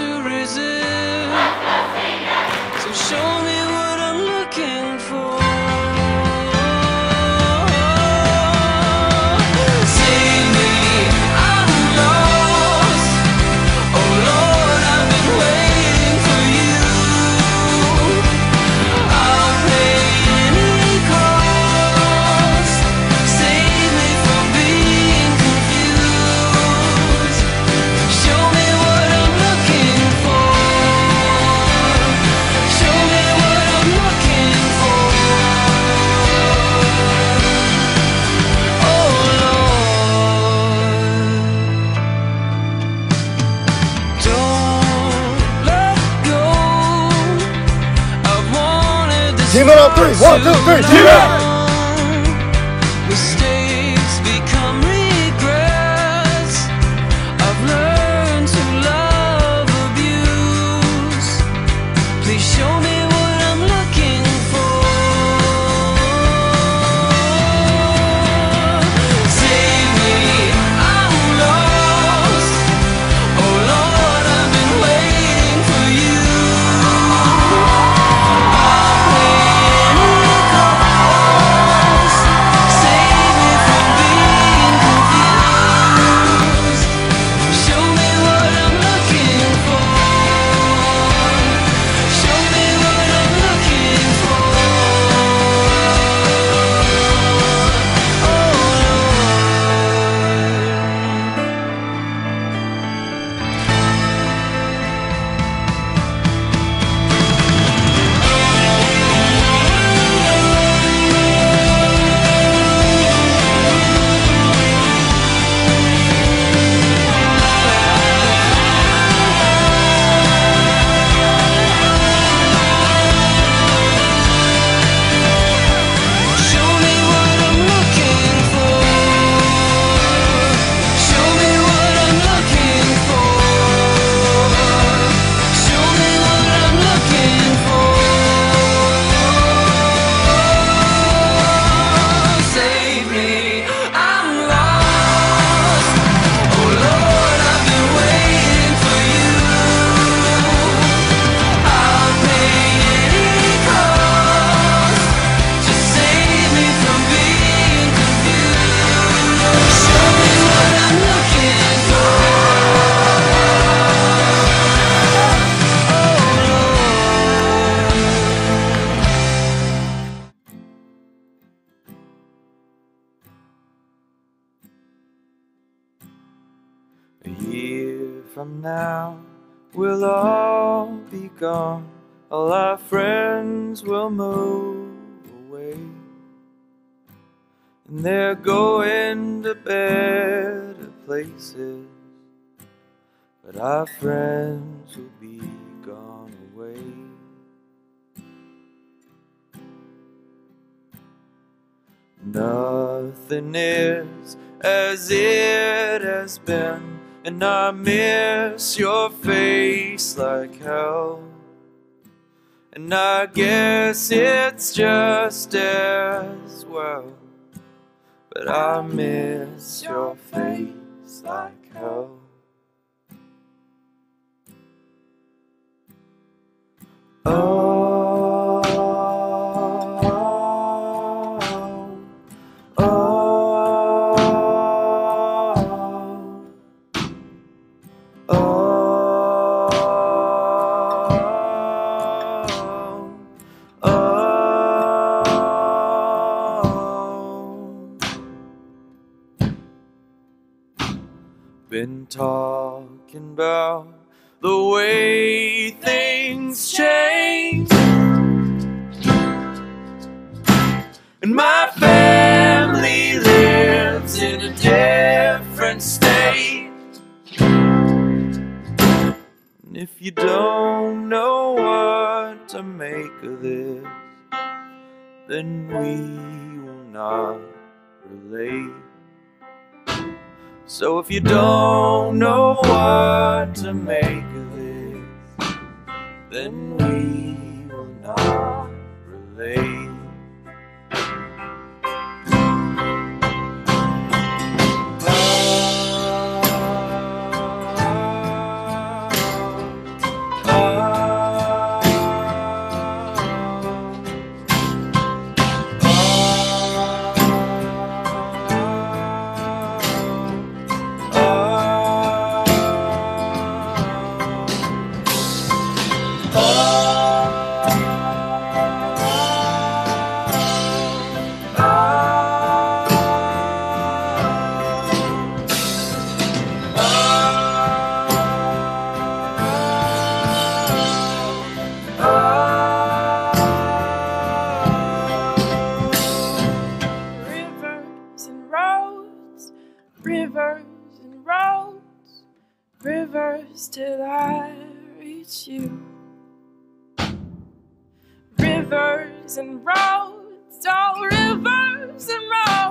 surrender. It on three. One, two, three. Team from now, we'll all be gone. All our friends will move away. And they're going to better places. But our friends will be gone away. Nothing is as it has been, and I miss your face like hell. And I guess it's just as well, but I miss your face like hell. Oh, Been talking about the way things change. And my family lives in a different state. And if you don't know what to make of this, then we will not relate. So if you don't know what to make of this, then we will not relate. Rivers and roads, rivers and roads, rivers till I reach you. Rivers and roads, oh, rivers and roads.